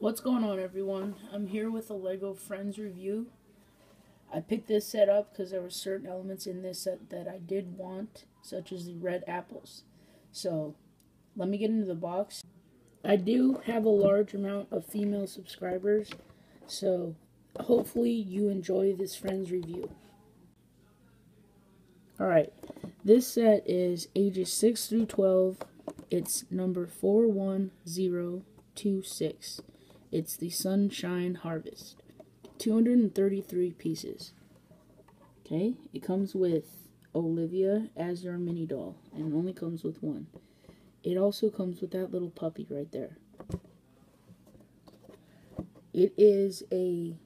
What's going on everyone? I'm here with a LEGO Friends review. I picked this set up because there were certain elements in this set that I did want, such as the red apples. So, let me get into the box. I do have a large amount of female subscribers, so hopefully you enjoy this Friends review. Alright, this set is ages 6 through 12. It's number 41026. It's the Sunshine Harvest. 233 pieces. Okay, it comes with Olivia as your mini doll, and it only comes with one. It also comes with that little puppy right there. It is a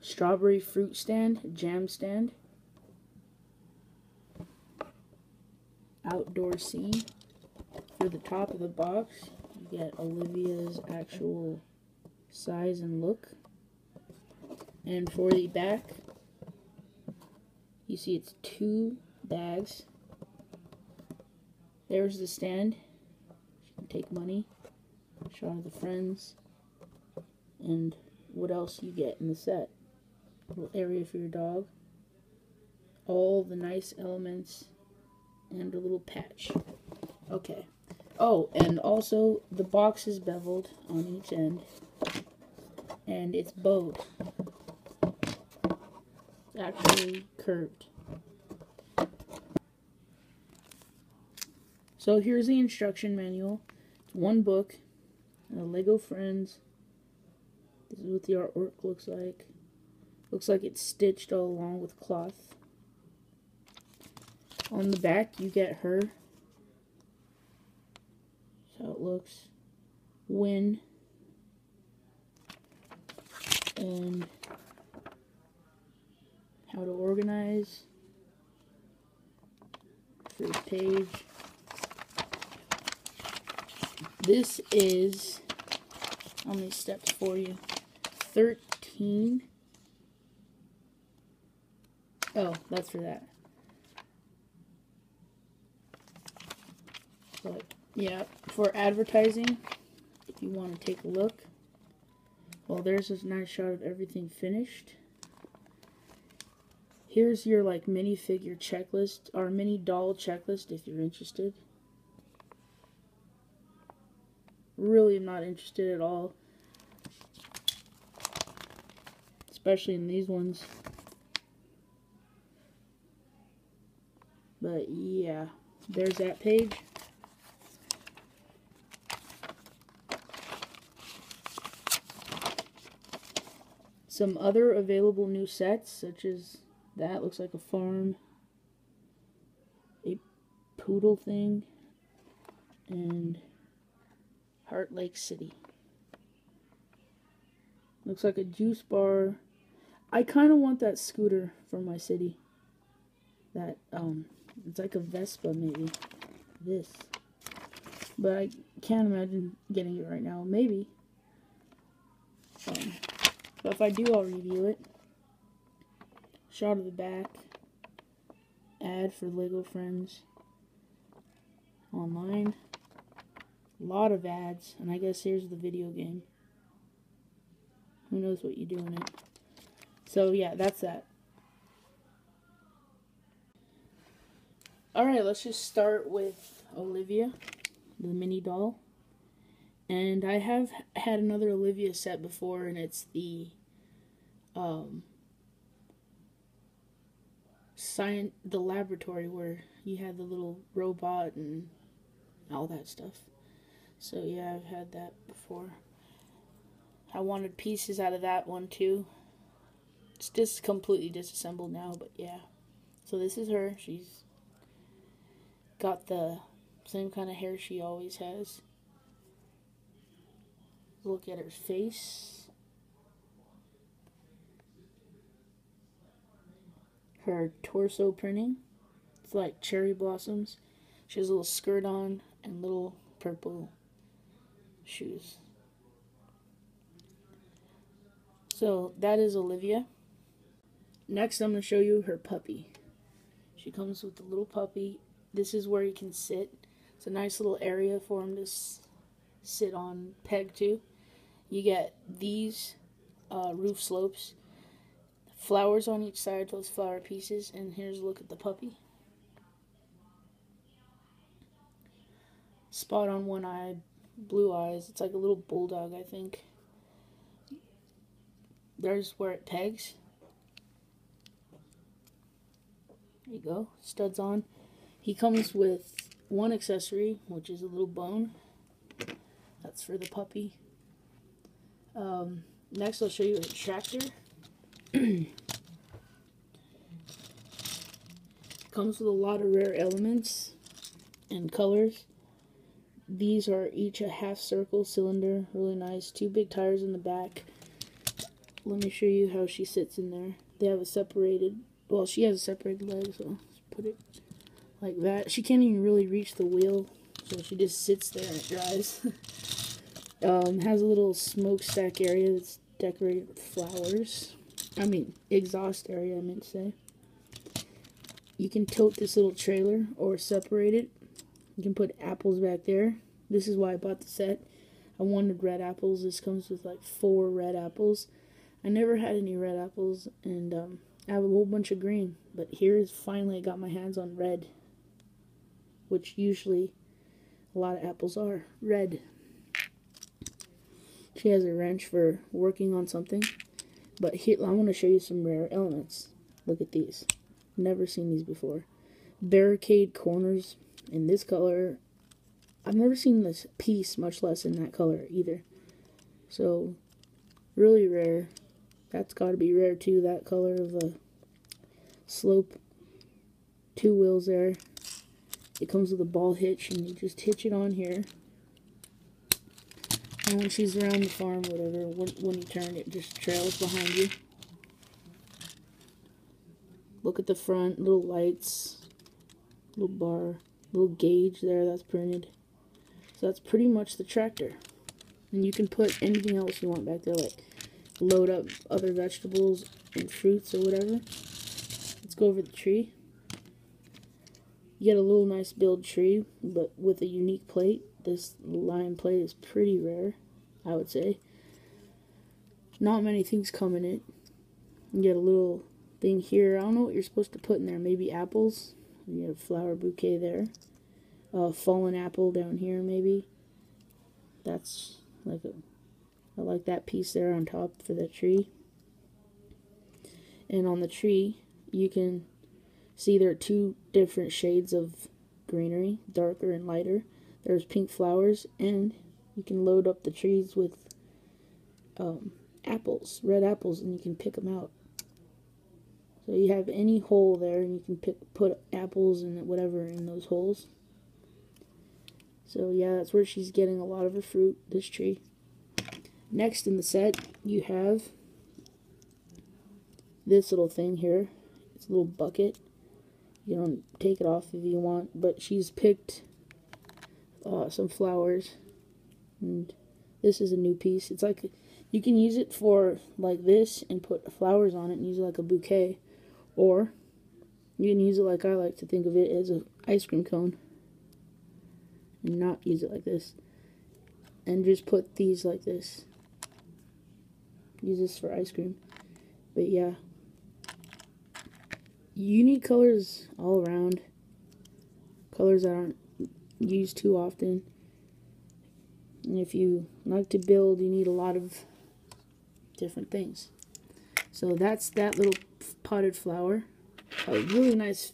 strawberry fruit stand, jam stand. outdoor scene. For the top of the box, get Olivia's actual size and look. And for the back, you see it's two bags. There's the stand. You can take money. Shot of the friends. And what else you get in the set. Little area for your dog. All the nice elements and a little patch. Okay. Oh, and also the box is beveled on each end. And it's bowed. It's actually curved. So here's the instruction manual. It's one book. Uh, Lego Friends. This is what the artwork looks like. Looks like it's stitched all along with cloth. On the back, you get her. How it looks. When. And how to organize. First page. This is, how many steps for you? 13. Oh, that's for that. But yeah, for advertising, if you want to take a look, well, there's this nice shot of everything finished. Here's your like mini figure checklist or mini doll checklist if you're interested. Really am not interested at all. Especially in these ones. But yeah, there's that page. Some other available new sets, such as that looks like a farm, a poodle thing, and Heart Lake City. Looks like a juice bar. I kind of want that scooter for my city. That, um, it's like a Vespa maybe. This. But I can't imagine getting it right now. Maybe. Um, but if I do, I'll review it. Shot of the back. Ad for Lego Friends. Online. A lot of ads. And I guess here's the video game. Who knows what you do in it. So yeah, that's that. Alright, let's just start with Olivia, the mini doll. And I have had another Olivia set before, and it's the um, science, the laboratory where you had the little robot and all that stuff. So yeah, I've had that before. I wanted pieces out of that one too. It's just completely disassembled now, but yeah. So this is her. She's got the same kind of hair she always has. Look at her face. Her torso printing. It's like cherry blossoms. She has a little skirt on and little purple shoes. So that is Olivia. Next I'm going to show you her puppy. She comes with a little puppy. This is where he can sit. It's a nice little area for him to sit on peg to. You get these uh, roof slopes, flowers on each side, those flower pieces, and here's a look at the puppy. Spot on one eye, blue eyes. It's like a little bulldog, I think. There's where it pegs. There you go, studs on. He comes with one accessory, which is a little bone. That's for the puppy. Um, next, I'll show you a tractor. Comes with a lot of rare elements and colors. These are each a half circle cylinder, really nice. Two big tires in the back. Let me show you how she sits in there. They have a separated, well, she has a separated leg, so put it like that. She can't even really reach the wheel, so she just sits there and it drives. um, has a little smokestack area that's decorated with flowers. I mean, exhaust area, I meant to say. You can tote this little trailer or separate it. You can put apples back there. This is why I bought the set. I wanted red apples. This comes with like four red apples. I never had any red apples, and um, I have a whole bunch of green. But here is finally I got my hands on red, which usually a lot of apples are red. She has a wrench for working on something. But here, I want to show you some rare elements. Look at these. Never seen these before. Barricade corners in this color. I've never seen this piece, much less in that color either. So, really rare. That's got to be rare too, that color of a slope. Two wheels there. It comes with a ball hitch, and you just hitch it on here. And when she's around the farm, whatever, when, you turn, it just trails behind you. Look at the front, little lights, little bar, little gauge there that's printed. So that's pretty much the tractor. And you can put anything else you want back there, like load up other vegetables and fruits or whatever. Let's go over the tree. You get a little nice build tree, but with a unique plate. This lion play is pretty rare, I would say. Not many things come in it. You get a little thing here. I don't know what you're supposed to put in there. Maybe apples. You get a flower bouquet there. A fallen apple down here, maybe. That's like a. I like that piece there on top for the tree. And on the tree, you can see there are two different shades of greenery, darker and lighter. There's pink flowers, and you can load up the trees with um, apples, red apples, and you can pick them out. So you have any hole there, and you can pick, put apples and whatever in those holes. So yeah, that's where she's getting a lot of her fruit, this tree. Next in the set, you have this little thing here. It's a little bucket. You don't take it off if you want, but she's picked uh, some flowers. And this is a new piece. It's like you can use it for like this and put flowers on it and use it like a bouquet. Or you can use it like I like to think of it as an ice cream cone. And not use it like this. And just put these like this. Use this for ice cream. But yeah. Need colors all around. Colors that aren't used too often. And if you like to build, you need a lot of different things. So that's that little potted flower. A really nice,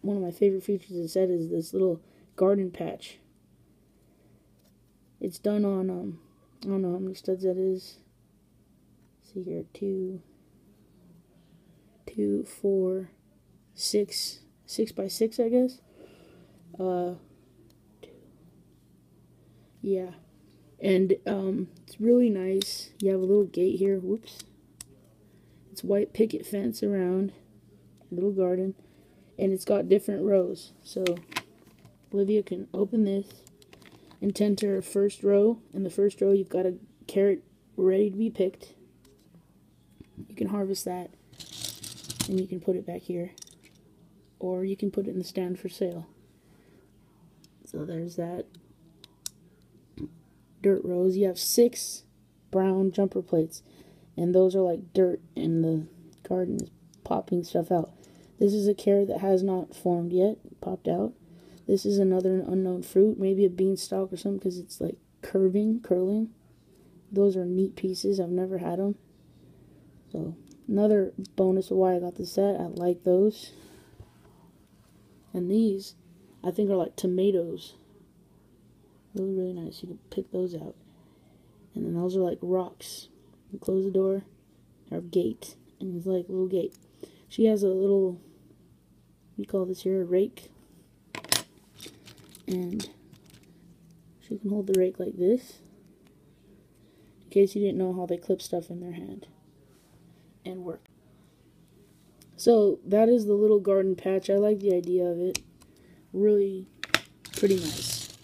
one of my favorite features of the set is this little garden patch. It's done on, um, I don't know how many studs that is. Let's see here, two, two, four, six, six by six, I guess. Uh, yeah. And um, it's really nice. You have a little gate here. Whoops. It's white picket fence around. Little garden. And it's got different rows. So Olivia can open this and tend to her first row. In the first row, you've got a carrot ready to be picked. You can harvest that. And you can put it back here. Or you can put it in the stand for sale. So there's that. dirt rows. You have six brown jumper plates, and those are like dirt, and the garden is popping stuff out. This is a carrot that has not formed yet, popped out. This is another unknown fruit, maybe a beanstalk or something, because it's like curving, curling. Those are neat pieces. I've never had them. So, another bonus of why I got the set. I like those. And these, I think, are like tomatoes. Really, really nice. You can pick those out. And then those are like rocks. You close the door, or gate, and it's like a little gate. She has a little, we call this here a rake. And she can hold the rake like this. In case you didn't know how they clip stuff in their hand. And work. So that is the little garden patch. I like the idea of it. Really pretty nice.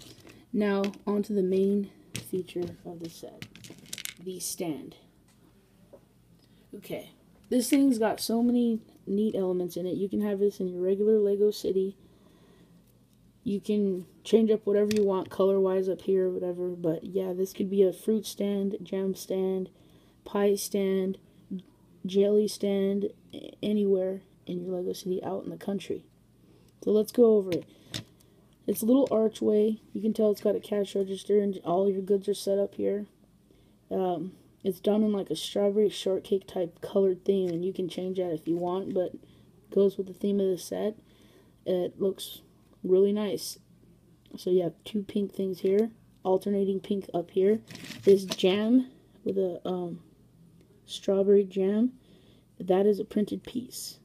Now on to the main feature of the set. The stand. Okay. This thing's got so many neat elements in it. You can have this in your regular Lego city. You can change up whatever you want color-wise up here whatever. But yeah, this could be a fruit stand, jam stand, pie stand, jelly stand anywhere in your Lego city out in the country. So let's go over it. It's a little archway. You can tell it's got a cash register and all your goods are set up here. Um, it's done in like a strawberry shortcake type colored theme and you can change that if you want, but goes with the theme of the set. It looks really nice. So you have two pink things here, alternating pink up here. This jam with a um, strawberry jam, that is a printed piece.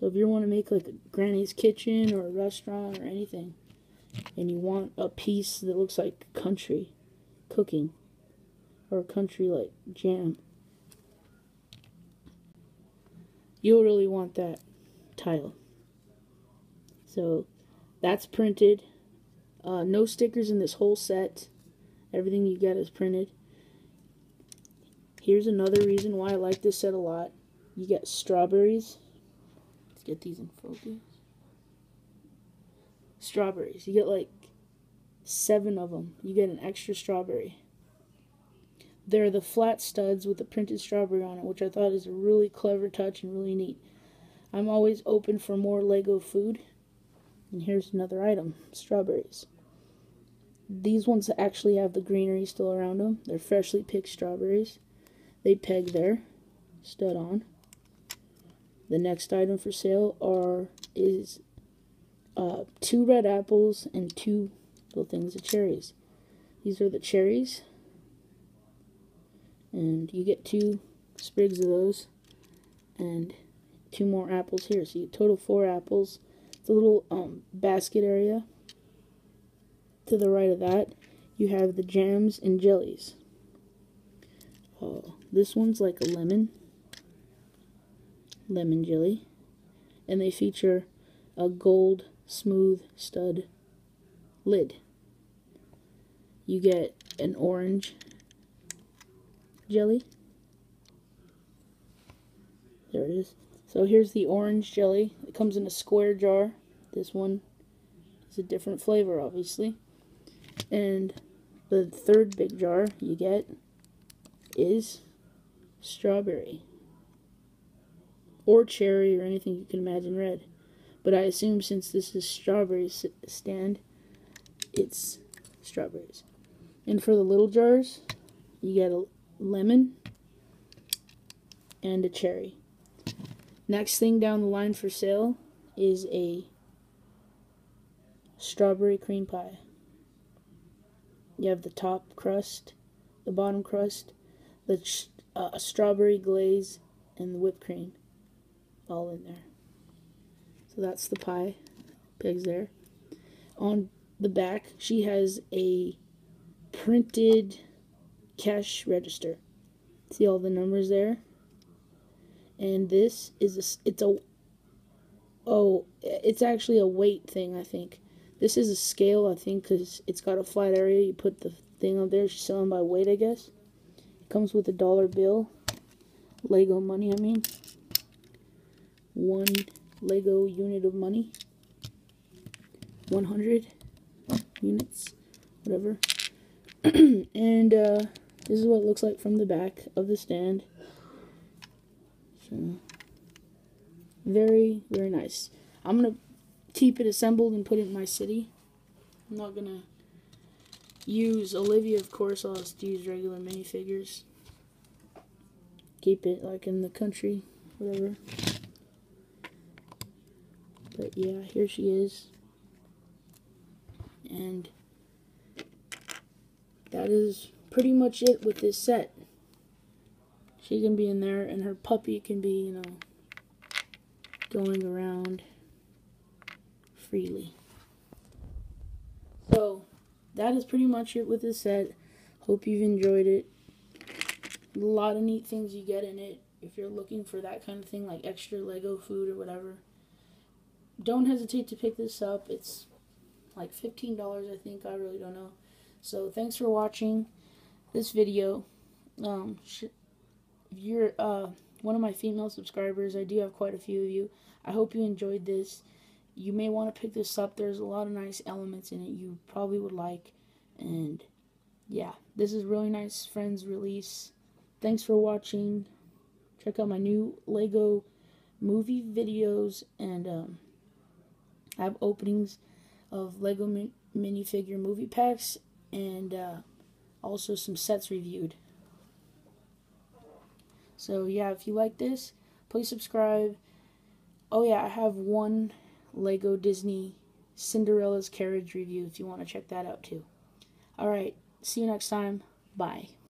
So if you want to make like a granny's kitchen or a restaurant or anything, and you want a piece that looks like country cooking or country like jam, you'll really want that tile. So that's printed. Uh, no stickers in this whole set. Everything you get is printed. Here's another reason why I like this set a lot. You get strawberries. Let's get these in focus. Strawberries. You get like seven of them. You get an extra strawberry. They're the flat studs with the printed strawberry on it, which I thought is a really clever touch and really neat. I'm always open for more Lego food. And here's another item, strawberries. These ones actually have the greenery still around them. They're freshly picked strawberries. They peg there, stud on. The next item for sale are is uh, two red apples and two little things of cherries. These are the cherries. And you get two sprigs of those and two more apples here. So you total four apples. It's a little um, basket area. To the right of that, you have the jams and jellies. Oh, this one's like a lemon. Lemon jelly. And they feature a gold smooth stud lid. You get an orange jelly. There it is. So here's the orange jelly. It comes in a square jar. This one is a different flavor, obviously. And the third big jar you get is strawberry. Or cherry or anything you can imagine red. But I assume since this is strawberry stand, it's strawberries. And for the little jars, you get a lemon and a cherry. Next thing down the line for sale is a strawberry cream pie. You have the top crust, the bottom crust, the uh, strawberry glaze, and the whipped cream all in there. So that's the pie. Pigs there. On the back, she has a printed cash register. See all the numbers there? And this is a, it's a oh, it's actually a weight thing, I think. This is a scale, I think, because it's got a flat area. You put the thing up there. She's selling by weight, I guess. It comes with a dollar bill. Lego money, I mean. One Lego unit of money. 100 units, whatever. and uh, this is what it looks like from the back of the stand. So, very, very nice. I'm going to keep it assembled and put it in my city. I'm not going to use Olivia, of course. I'll just use regular minifigures. Keep it like in the country, whatever. Yeah, here she is. And that is pretty much it with this set. She can be in there, and her puppy can be, you know, going around freely. So, that is pretty much it with this set. Hope you've enjoyed it. A lot of neat things you get in it. If you're looking for that kind of thing, like extra Lego food or whatever, don't hesitate to pick this up. It's like $15, I think. I really don't know. So, thanks for watching this video. Um, if you're uh, one of my female subscribers, I do have quite a few of you. I hope you enjoyed this. You may want to pick this up. There's a lot of nice elements in it you probably would like. And yeah, this is really nice Friends release. Thanks for watching. Check out my new Lego movie videos and um, have openings of Lego min minifigure movie packs and uh, also some sets reviewed. So yeah, if you like this, please subscribe. Oh yeah, I have one Lego Disney Cinderella's Carriage review if you want to check that out too. Alright, see you next time. Bye.